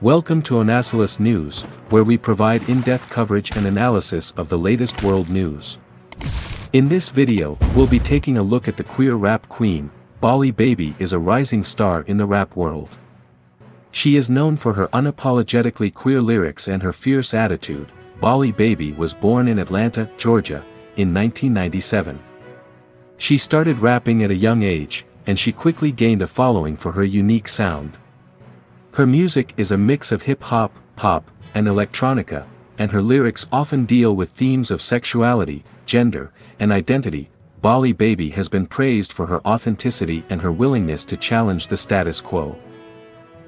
Welcome to Onasilus News, where we provide in-depth coverage and analysis of the latest world news. In this video, we'll be taking a look at the queer rap queen, Bali Baby is a rising star in the rap world. She is known for her unapologetically queer lyrics and her fierce attitude. Bali Baby was born in Atlanta, Georgia, in 1997. She started rapping at a young age, and she quickly gained a following for her unique sound. Her music is a mix of hip-hop, pop, and electronica, and her lyrics often deal with themes of sexuality, gender, and identity. Bali Baby has been praised for her authenticity and her willingness to challenge the status quo.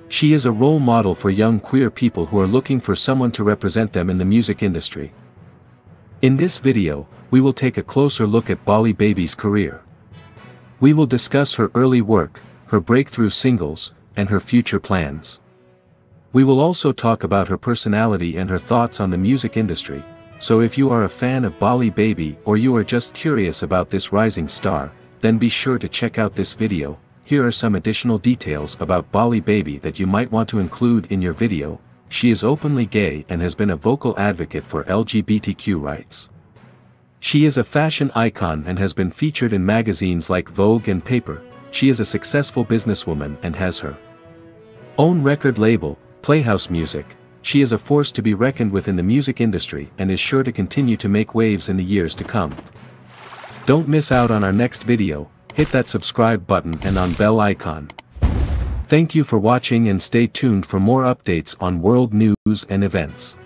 She is a role model for young queer people who are looking for someone to represent them in the music industry. In this video, we will take a closer look at Bali Baby's career. We will discuss her early work, her breakthrough singles, and her future plans. We will also talk about her personality and her thoughts on the music industry, so if you are a fan of Bali Baby or you are just curious about this rising star, then be sure to check out this video, here are some additional details about Bali Baby that you might want to include in your video, she is openly gay and has been a vocal advocate for LGBTQ rights. She is a fashion icon and has been featured in magazines like Vogue and Paper, she is a successful businesswoman and has her own record label, Playhouse Music, she is a force to be reckoned with in the music industry and is sure to continue to make waves in the years to come. Don't miss out on our next video, hit that subscribe button and on bell icon. Thank you for watching and stay tuned for more updates on world news and events.